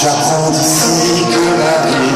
J'apprends d'ici que la vie